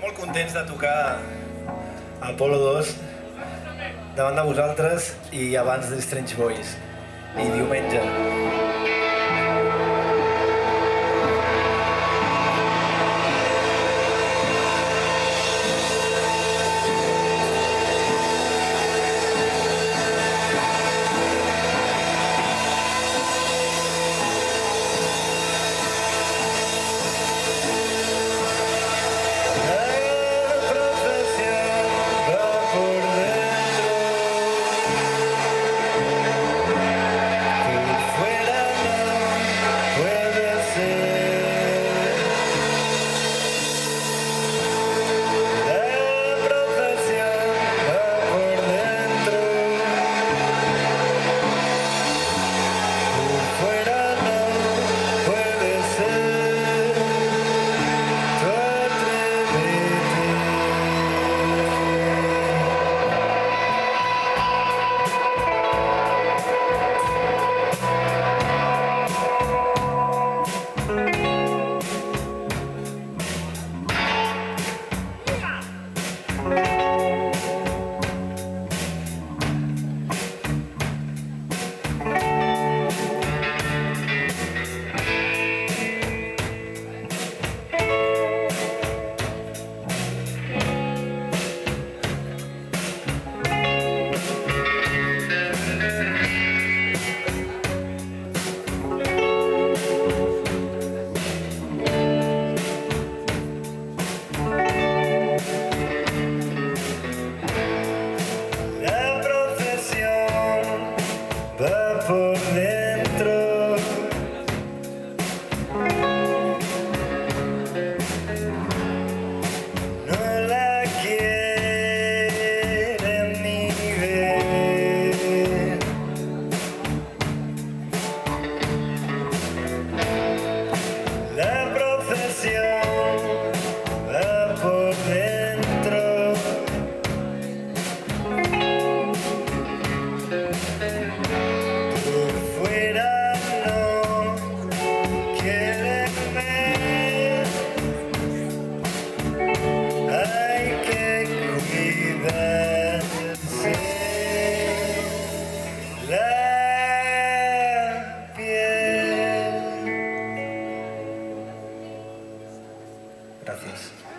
molt contents de tocar a Apolo 2 davant de vosaltres i abans de Strange Boys. I diumenge. Gracias.